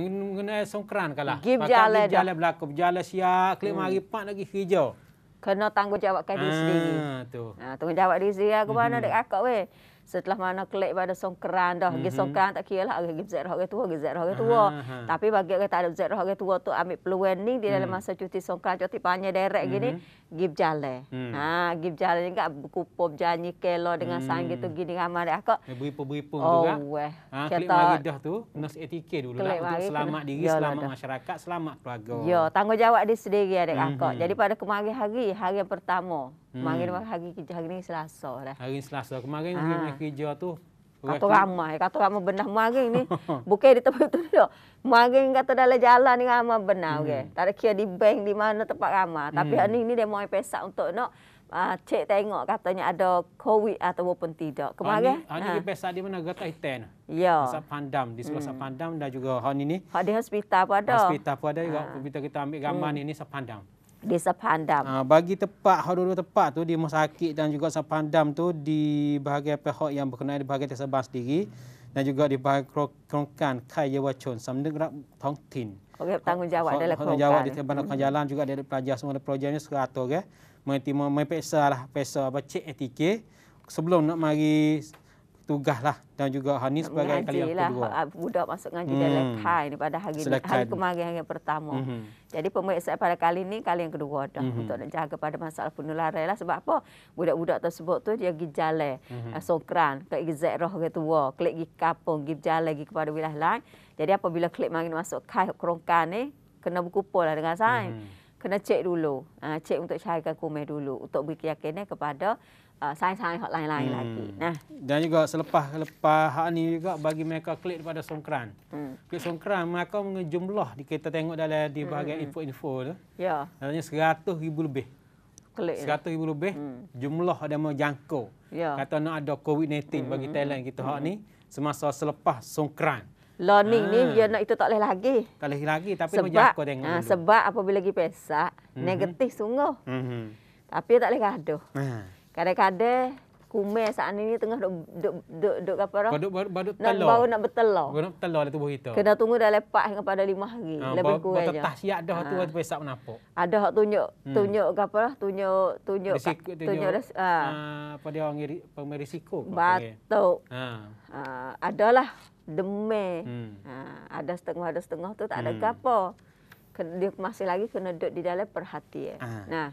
mengenai songkran kalah. Gib Pakat jalan gib dah. jalan berlaku. Berjalan siap. Klik Hmm. mari pak lagi hijau. Kena tanggungjawabkan diri sendiri. Ah, tu. Ha, tanggungjawab diri sendiri aku mana Mhm. dek kakak weh. Setelah mana klik pada songkran dah, Mhm. songkran tak kira lah pergi zat orang tua, pergi zat orang tua. Aha. Tapi bagi orang tak ada zat orang tua tu ambil peluang ni di dalam Hmm. masa cuti songkran, cuti panjang derek gini, give jalan. Hmm. Ha, give jalan ni kat berkumpul berjanji kelo dengan Hmm. sang gitu gini ramai dek kakak. Beripu-beripu Oh, juga. weh. Ha, klik mari dah tu. Kena ATK dulu lah. Untuk selamat diri, selamat dah. masyarakat, selamat keluarga. Ya, tanggungjawab dia sendiri adik kakak. Mhm. Jadi pada kemarin hari, hari yang pertama. Hmm. Kemarin hari hari ni Selasa dah. Hari Selasa kemarin pergi main kerja tu. Kata ramai, kata ramai benar maring ni. Bukan di tempat tu dia. Maring kata dalam jalan ni ramai benar Hmm. okay. Tak ada kira di bank di mana tempat ramai. Tapi Hmm. hari ni dia mau pesak untuk nak uh, cek tengok katanya ada COVID ataupun tidak. Kemarin Hari ha. ni pesa di mana? Gata Iten. ya. Asap Pandam. Di sebelah Hmm. Pandam dan juga hari ni. Hak di hospital pun ada. Hospital pun ada juga. Ah. Kita kita ambil gambar Hmm. ni. Ni Asap Pandam. Di Sepandam. Ha, bagi tepat, hak dua-dua tepat tu di rumah sakit dan juga Sapandam tu di bahagian pihak yang berkenaan di bahagian tersebar sendiri dan juga di bahagian kerongkan Kai Yawachon Samdegrak Tongtin. Okey, tanggungjawab dalam Tanggungjawab di kerongkan. terbang hmm. jalan juga dari pelajar semua projek ni seratus ke. Mereka mai peksa lah, peksa apa cek ATK sebelum nak mari tugas lah dan juga hari ni sebagai kali yang kedua. hak Budak masuk ngaji Hmm. dalam kai ni pada hari. Selekan. Hari kemarin hari pertama. Mhm. Jadi pemeriksaan pada kali ni kali yang kedua dah Mhm. untuk nak jaga pada masalah penularan lah sebab apa? Budak-budak tersebut tu dia pergi jalan Mhm. uh, sokran, klik pergi roh orang tua, klik pergi kampung, pergi jalan pergi kepada wilayah lain. Jadi apabila klik mari masuk kai kerongkan ni kena berkumpul lah dengan saya. Mhm. Kena cek dulu. Uh, cek untuk carikan kumeh dulu untuk beri keyakinan kepada uh, sains-sains hot lain-lain Hmm. lagi. Nah, Dan juga selepas lepas hak ni juga bagi mereka klik pada songkran. hmm. Klik songkran mereka mengejumlah di kita tengok dalam di bahagian info-info tu. ya, Katanya 100 ribu lebih. klik. 100 ribu lebih Hmm. jumlah ada mau jangkau. Ya. Kata nak ada COVID-19 bagi Thailand kita hak ni semasa selepas songkran. Learning ni Ah. dia nak itu tak boleh lagi. Tak boleh lagi tapi sebab jangkau tengok ah, dulu. sebab apabila pergi pesak Mhm. negatif sungguh Mhm. tapi tak boleh gaduh Ha. kadang-kadang kumel saat ni tengah duk duk duk, duk apa dah Badut badut badut nak telur. baru nak bertelur Badut telur dalam tubuh kita. kena tunggu dah lepas hingga pada lima hari Ha, lebih baru- kurang baru tetah siap dah tu Ah. ada pesak menapuk. ada hak tunjuk Hmm. tunjuk ke apa dah tunjuk tunjuk Risiko tunjuk, tunjuk res- ah, ah, apa dia orang ri- pemerisiko. batuk Ha. ah, adalah demam Hmm. ah, ada setengah ada setengah tu tak ada Hmm. gapo Kena- dia masih lagi kena duduk di dalam perhatian Ah. nah